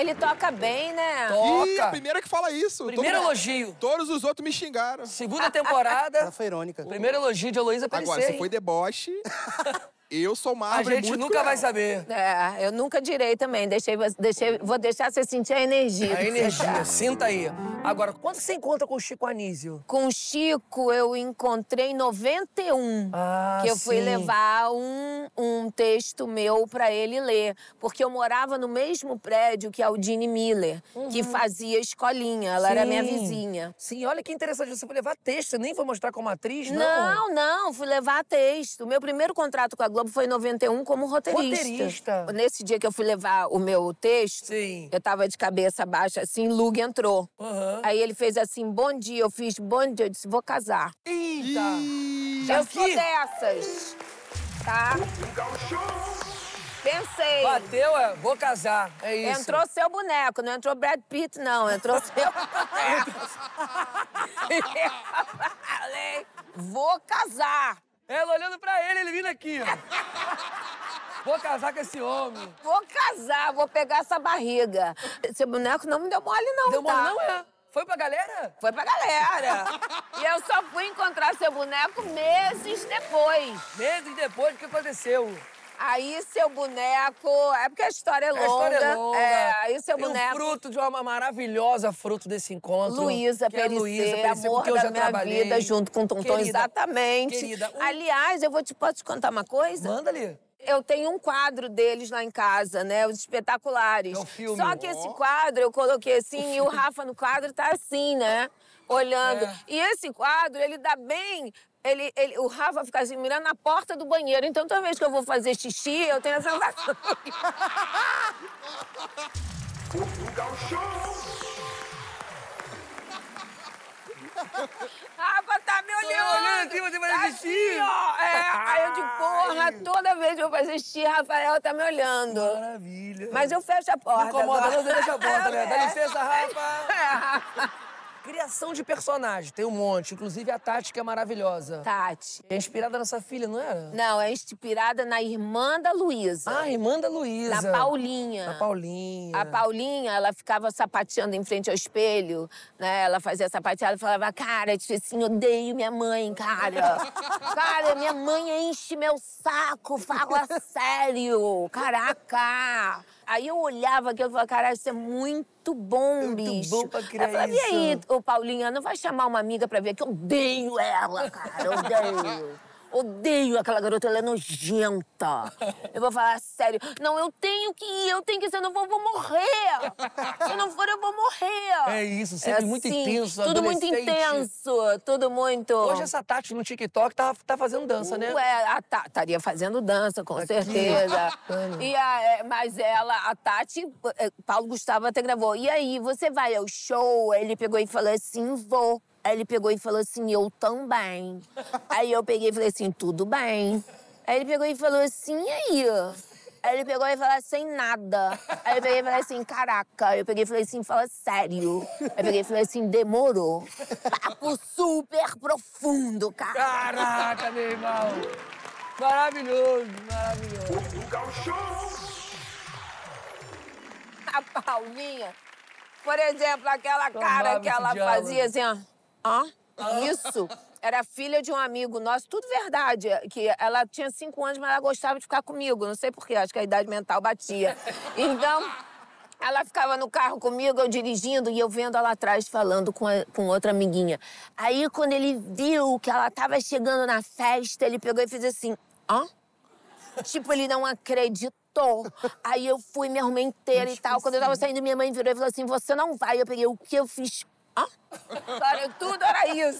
Ele toca bem, né? Ih, a Toca. primeira que fala isso. Primeiro Todo- elogio. Todos os outros me xingaram. Segunda temporada. Ela foi irônica. Primeiro elogio de Heloísa Perissé. Agora, se foi deboche, eu sou uma A árvore gente muito nunca cruel. vai saber. É, eu nunca direi também. Deixei, deixei, vou deixar você sentir a energia. A você energia, tá. sinta aí. Agora, quando você encontra com o Chico Anísio? Com o Chico, eu encontrei em 91. Ah, que eu fui sim. levar um, um texto meu pra ele ler. Porque eu morava no mesmo prédio que a Aldine Miller, que fazia escolinha. Ela era minha Uhum. Sim. vizinha. Sim, olha que interessante. Você foi levar texto, nem foi mostrar como atriz, não? Não, não, fui levar texto. Meu primeiro contrato com a Globo foi em 91 como roteirista. Roteirista. Nesse dia que eu fui levar o meu texto, Sim. eu tava de cabeça baixa, assim, Lug entrou. Aham. Aí ele fez assim, bom dia, eu fiz bom dia, eu disse, vou casar. Eita! eu sou dessas, tá? Pensei. Bateu, é, vou casar. É isso. Entrou seu boneco, não entrou Brad Pitt, não. Entrou seu boneco. eu falei, vou casar. Ela olhando pra ele, ele vindo aqui, ó. Vou casar com esse homem. Vou casar, vou pegar essa barriga. Esse boneco não me deu mole, não, Deu tá? mole, não é? Foi pra galera? Foi pra galera. e eu só fui encontrar seu boneco meses depois. Meses depois, o que aconteceu? Aí seu boneco. É porque a história é longa. A história é longa. É, aí seu o boneco. fruto de uma maravilhosa fruto desse encontro. Luísa que é Luísa amor eu da já minha trabalhei. vida, junto com o Tonton, Querida, exatamente. Querida, um- Aliás, eu vou te, posso te contar uma coisa? Manda ali. Eu tenho um quadro deles lá em casa, né? Os espetaculares. É um filme. Só que esse quadro eu coloquei assim e o Rafa no quadro tá assim, né? Olhando. É. E esse quadro, ele dá bem. Ele, ele- o Rafa fica assim, mirando na porta do banheiro. Então, toda vez que eu vou fazer xixi, eu tenho a sensação. Rafa tá me olhando. olhando assim, você vai Tá xixi? assim, ó. É, aí eu digo, porra, toda vez que eu vou xixi, Rafael tá me olhando. Maravilha. Mas eu fecho a porta. Não incomoda, agora. não, deixa a porta, né? Dá É. licença, Rafa. É, Rafa. Criação de personagem, tem um monte. Inclusive a Tati, que é maravilhosa. Tati. É inspirada nessa filha, não era? Não, é inspirada na irmã da Luísa. Ah, irmã da Luísa. Na Paulinha. Na Paulinha. A Paulinha, ela ficava sapateando em frente ao espelho, né? Ela fazia sapateada e falava, cara, tipo assim, odeio minha mãe, cara. cara, minha mãe enche meu saco, fala sério. Caraca. Aí eu olhava aquilo e falava, cara, isso é muito bom, Muito bicho. bom pra criar eu falava, e aí, isso." Ô Paulinha, não vai chamar uma amiga pra ver que eu odeio ela, cara, odeio. Odeio aquela garota, ela é nojenta. Eu vou falar sério. Não, eu tenho que ir, eu tenho que ir, senão eu vou, vou morrer. Se não for, eu vou morrer. É isso, sempre muito intenso, Tudo muito intenso, tudo muito... Hoje essa Tati no TikTok tá, tá fazendo dança, né? Ué, a Ta- estaria fazendo dança, com Aqui, certeza. E a- é, mas ela, a Tati, é, Paulo Gustavo até gravou. E aí, você vai ao show? Ele pegou e falou assim, vou. Aí ele pegou e falou assim, eu também. Aí eu peguei e falei assim, tudo bem. Aí ele pegou e falou assim, e aí? Aí ele pegou e falou assim, nada. Aí eu peguei e falei assim, caraca. Aí eu peguei e falei assim, fala sério. Aí eu peguei e falei assim, demorou. Papo super profundo, cara. Caraca, meu irmão! Maravilhoso, maravilhoso. a Paulinha, por exemplo, aquela cara que ela fazia assim, ó. Hã? Isso. Era filha de um amigo nosso, tudo verdade. Que ela tinha cinco anos, mas ela gostava de ficar comigo. Não sei porquê, acho que a idade mental batia. Então, ela ficava no carro comigo, eu dirigindo, e eu vendo ela atrás falando com, a- com outra amiguinha. Aí, quando ele viu que ela tava chegando na festa, ele pegou e fez assim: hã? Tipo, ele não acreditou. Aí eu fui, me arrumei inteira e tal. Quando eu tava saindo, minha mãe virou e falou assim: Você não vai. Eu peguei o que eu fiz. Cara, tudo era isso.